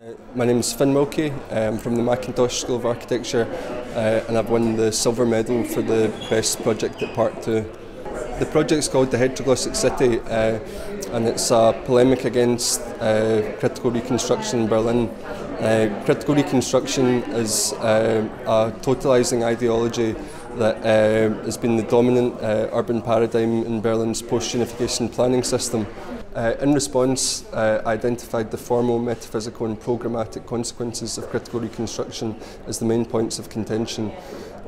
Uh, my name is Finn Wilkie. I'm from the Mackintosh School of Architecture uh, and I've won the silver medal for the best project at Part 2. The project is called the Heteroglossic City uh, and it's a polemic against uh, critical reconstruction in Berlin. Uh, critical reconstruction is uh, a totalising ideology that has been the dominant urban paradigm in Berlin's post-unification planning system. Uh, in response, uh, I identified the formal, metaphysical and programmatic consequences of critical reconstruction as the main points of contention.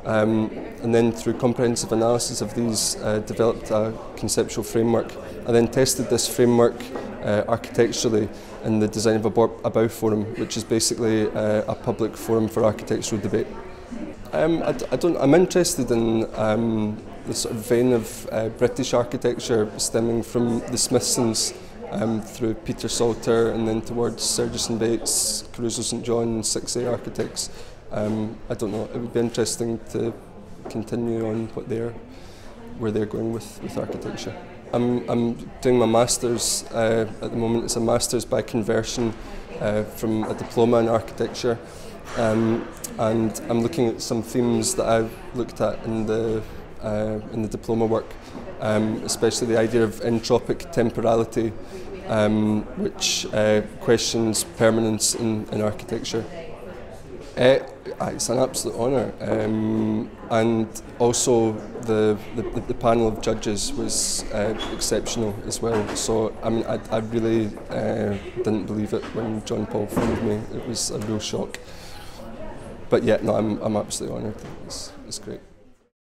Um, and then through comprehensive analysis of these, uh, developed a conceptual framework. I then tested this framework uh, architecturally in the design of a, Bau Forum, which is basically uh, a public forum for architectural debate. Um, I, I don't, I'm interested in um, the sort of vein of uh, British architecture stemming from the Smithsons um, through Peter Salter and then towards Sergison Bates, Caruso St John, 6A architects. Um, I don't know, it would be interesting to continue on what they're, where they're going with, with architecture. I'm, I'm doing my master's uh, at the moment, it's a master's by conversion uh, from a diploma in architecture. Um, and I'm looking at some themes that I've looked at in the uh, in the diploma work, um, especially the idea of entropic temporality, um, which uh, questions permanence in, in architecture. Uh, it's an absolute honour, um, and also the, the, the panel of judges was uh, exceptional as well. So I mean, I, I really uh, didn't believe it when John Paul phoned me. It was a real shock. But yeah, no, I'm, I'm absolutely honoured. It's, it's great.